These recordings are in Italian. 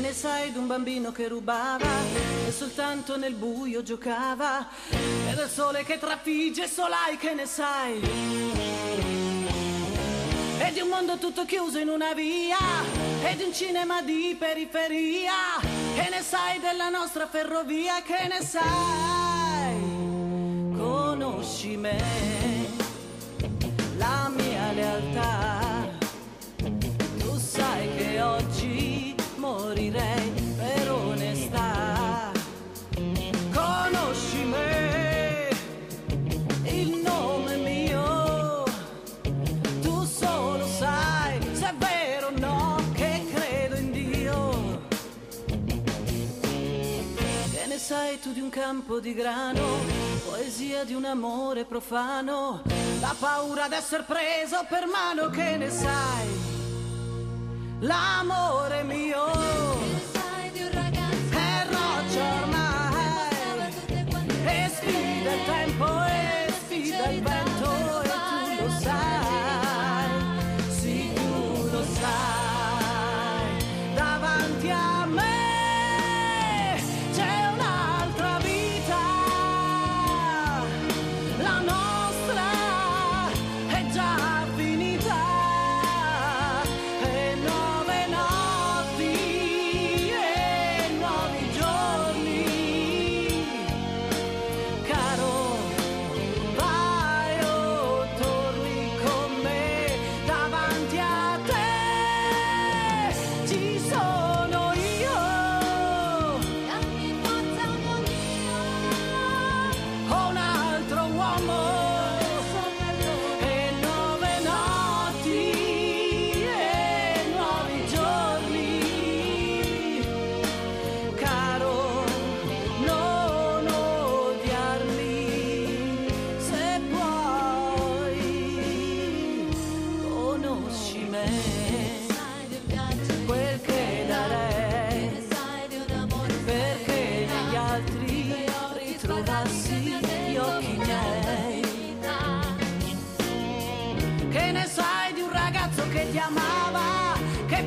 ne sai d'un bambino che rubava e soltanto nel buio giocava? E del sole che trafigge solai che ne sai? E di un mondo tutto chiuso in una via E di un cinema di periferia Che ne sai della nostra ferrovia? Che ne sai? Conosci me sai tu di un campo di grano, poesia di un amore profano, la paura d'essere preso per mano, che ne sai? L'amore mio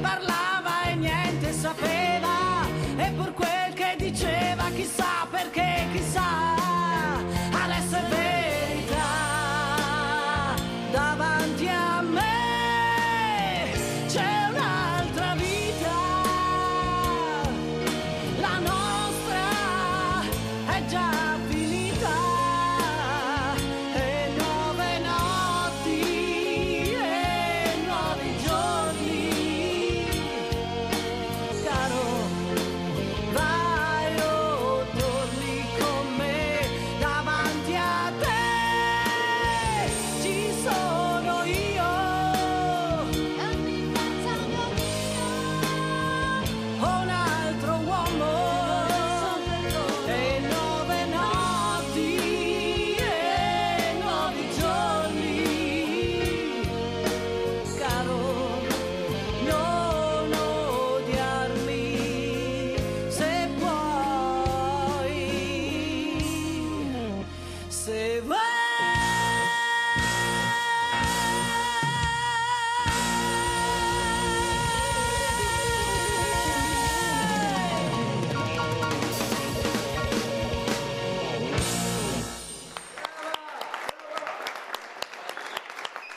parlava e niente sapeva, e per quel che diceva chissà perché, chissà